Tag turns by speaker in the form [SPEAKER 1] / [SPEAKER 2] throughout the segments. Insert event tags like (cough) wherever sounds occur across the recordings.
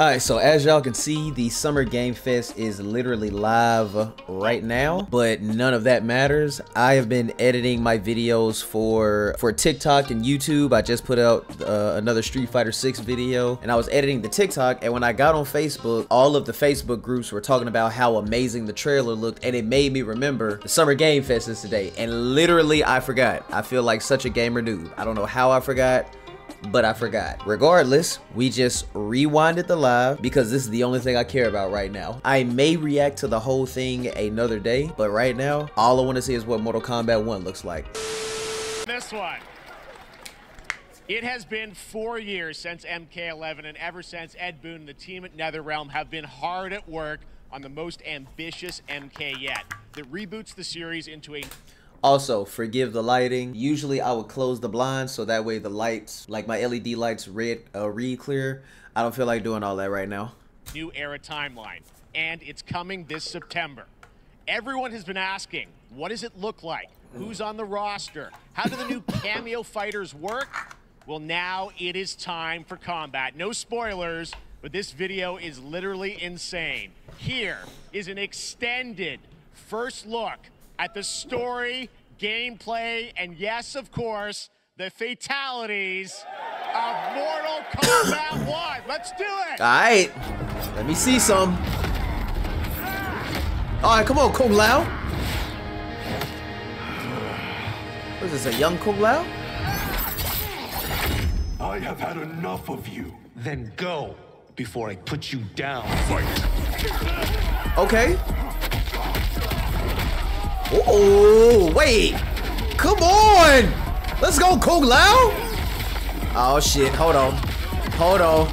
[SPEAKER 1] Alright, so as y'all can see, the Summer Game Fest is literally live right now, but none of that matters. I have been editing my videos for for TikTok and YouTube. I just put out uh, another Street Fighter 6 video, and I was editing the TikTok, and when I got on Facebook, all of the Facebook groups were talking about how amazing the trailer looked, and it made me remember the Summer Game Fest is today, and literally I forgot. I feel like such a gamer dude. I don't know how I forgot but I forgot. Regardless, we just rewinded the live because this is the only thing I care about right now. I may react to the whole thing another day, but right now, all I want to see is what Mortal Kombat 1 looks like.
[SPEAKER 2] This one. It has been four years since MK11, and ever since Ed Boon and the team at NetherRealm have been hard at work on the most ambitious MK yet that reboots the series into a
[SPEAKER 1] also, forgive the lighting. Usually I would close the blinds so that way the lights, like my LED lights, red, uh, read clear. I don't feel like doing all that right now.
[SPEAKER 2] New era timeline, and it's coming this September. Everyone has been asking, what does it look like? Who's on the roster? How do the new (laughs) cameo fighters work? Well, now it is time for combat. No spoilers, but this video is literally insane. Here is an extended first look at the story, gameplay, and yes, of course, the fatalities of Mortal Kombat (coughs) 1. Let's do it!
[SPEAKER 1] All right, let me see some. All right, come on, Kung Lao. What is this, a young Kung Lao?
[SPEAKER 3] I have had enough of you.
[SPEAKER 4] Then go before I put you down.
[SPEAKER 3] Fight.
[SPEAKER 1] Okay. Oh, wait. Come on. Let's go, Kung Lao. Oh, shit. Hold on. Hold on.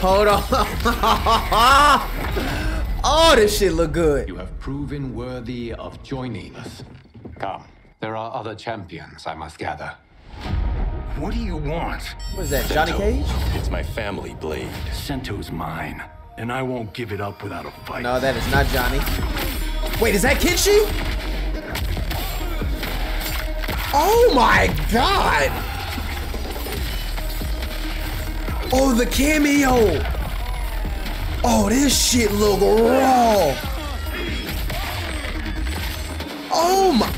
[SPEAKER 1] Hold on. (laughs) oh, this shit look good.
[SPEAKER 4] You have proven worthy of joining us. Come. There are other champions, I must gather.
[SPEAKER 3] What do you want?
[SPEAKER 1] What is that, Johnny Cage?
[SPEAKER 5] It's my family blade.
[SPEAKER 3] Sento's mine, and I won't give it up without a fight.
[SPEAKER 1] No, that is not Johnny. Wait, is that Kenshi? Oh my god! Oh, the cameo! Oh, this shit look raw! Oh my...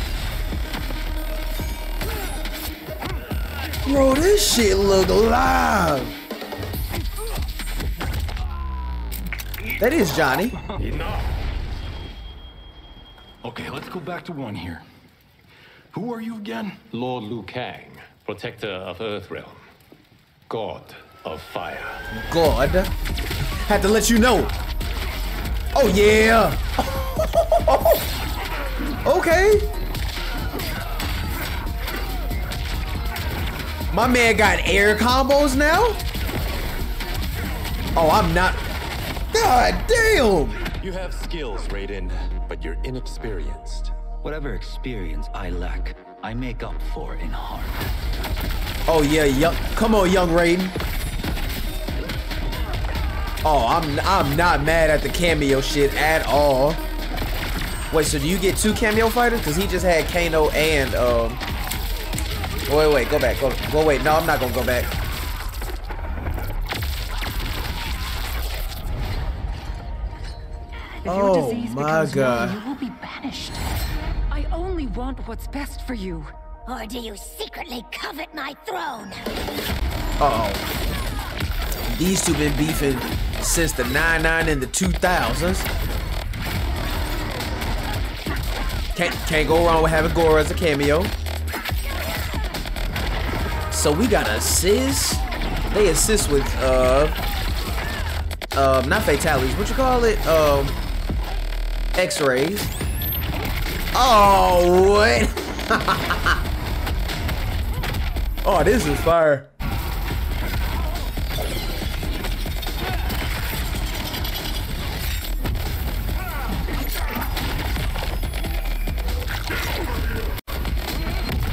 [SPEAKER 1] Bro, this shit look live! That is Johnny.
[SPEAKER 3] Enough. (laughs) Okay, let's go back to one here. Who are you again?
[SPEAKER 4] Lord Liu Kang, protector of Earthrealm, god of fire.
[SPEAKER 1] God. Had to let you know. Oh, yeah. (laughs) okay. My man got air combos now? Oh, I'm not. God damn.
[SPEAKER 5] You have skills, Raiden, but you're inexperienced.
[SPEAKER 6] Whatever experience I lack, I make up for in heart.
[SPEAKER 1] Oh yeah, young. Come on, young Raiden. Oh, I'm I'm not mad at the cameo shit at all. Wait, so do you get two cameo fighters? Cause he just had Kano and um. Wait, wait, go back, go, go. Wait, no, I'm not gonna go back. Oh my
[SPEAKER 7] becomes
[SPEAKER 1] God.
[SPEAKER 7] Only want what's best for you.
[SPEAKER 8] Or do you secretly covet my throne?
[SPEAKER 1] Uh oh. These two been beefing since the 99 and the 2000s. Can't, can't go wrong with having Goro as a cameo. So we got a assist. They assist with, uh, um, not fatalities. What you call it? Um, X-rays. Oh, what? (laughs) oh, this is fire.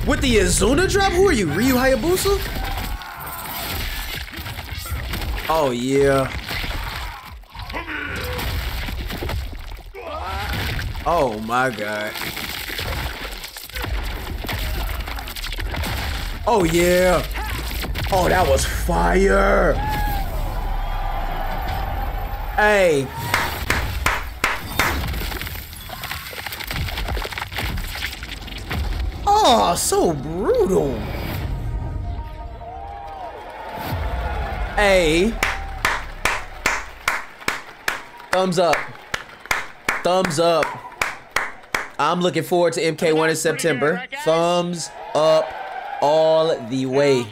[SPEAKER 1] With the Izuna drop? Who are you? Ryu Hayabusa? Oh, yeah. Oh, my God. Oh, yeah. Oh, that was fire. Hey. Oh, so brutal. Hey. Thumbs up. Thumbs up. I'm looking forward to MK1 in September. Thumbs up all the way.